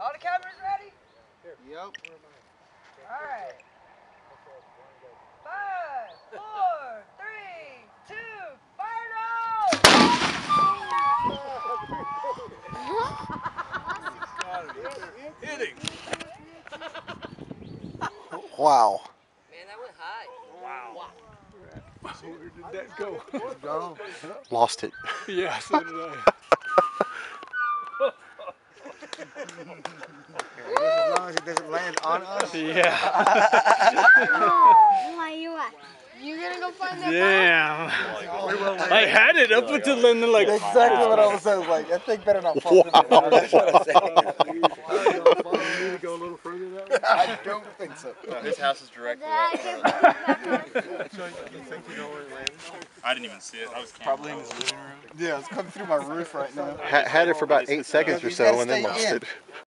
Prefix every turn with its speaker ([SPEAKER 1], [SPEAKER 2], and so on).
[SPEAKER 1] All the cameras ready?
[SPEAKER 2] Yep.
[SPEAKER 1] All right. Five, four, three, two, fire
[SPEAKER 3] Hitting.
[SPEAKER 4] Wow.
[SPEAKER 1] Man, that went high.
[SPEAKER 3] Wow. So where did that go?
[SPEAKER 4] Lost it.
[SPEAKER 3] yeah, so did I.
[SPEAKER 2] As long as it doesn't land on us.
[SPEAKER 3] Yeah.
[SPEAKER 5] Why you at? You gonna go find that
[SPEAKER 3] Damn.
[SPEAKER 2] We.
[SPEAKER 3] I had it up until then, then like.
[SPEAKER 2] Exactly what I was saying. Like, that thing better not fall.
[SPEAKER 4] Wow.
[SPEAKER 2] That's what I said.
[SPEAKER 3] You need to go a little further that?
[SPEAKER 2] I don't think so.
[SPEAKER 6] His house is directly
[SPEAKER 5] I
[SPEAKER 6] up.
[SPEAKER 5] can put it back on.
[SPEAKER 6] I didn't even see it. I was
[SPEAKER 2] Probably in his living room. Yeah, it's coming through my roof right now.
[SPEAKER 4] Ha- had it for about eight seconds or so and then lost
[SPEAKER 2] in.
[SPEAKER 4] it.